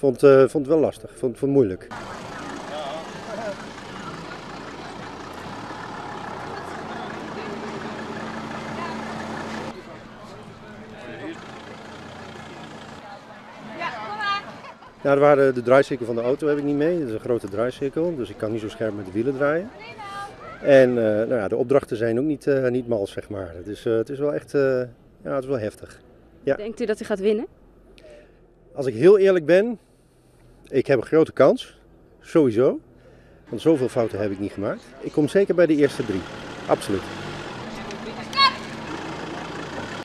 Vond, eh, vond het wel lastig, vond, vond het moeilijk. Ja, er waren de draaicirkel van de auto heb ik niet mee. Dat is een grote draaicirkel, dus ik kan niet zo scherp met de wielen draaien. En eh, nou ja, de opdrachten zijn ook niet, eh, niet mals, zeg maar. Het is, eh, het is wel echt ja, het is wel heftig. Ja. Denkt u dat u gaat winnen? Als ik heel eerlijk ben, ik heb een grote kans. Sowieso. Want zoveel fouten heb ik niet gemaakt. Ik kom zeker bij de eerste drie. Absoluut.